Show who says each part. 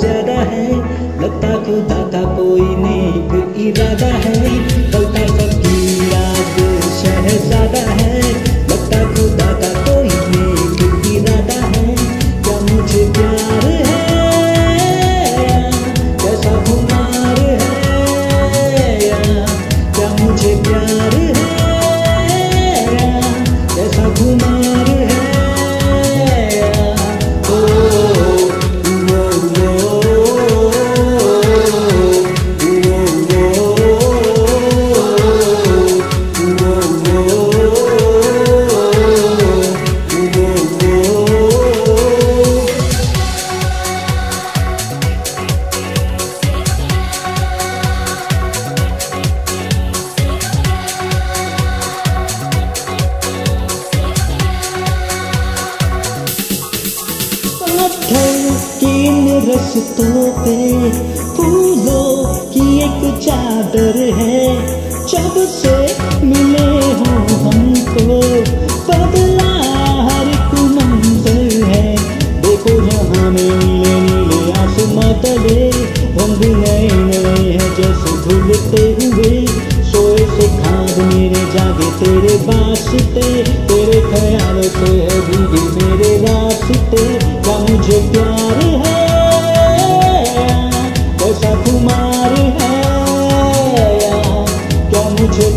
Speaker 1: ज़्यादा है लगता खुदा का कोई नेक इरादा है। गलता याद शहजादा पत्थर के रस्तों पे फूलों की एक चादर है। जब से मिले हो हमको बदला हर है। देखो यहाँ में नीले नीले आसमां तले रंग नए नए हैं जैसे धुलते हुए। सोए से खाद मेरे जागे तेरे वास्ते, तेरे ख्याल से है भीगे मेरे। रास्ते का मुझे प्यार है कैसा तुम्हारे है क्या मुझे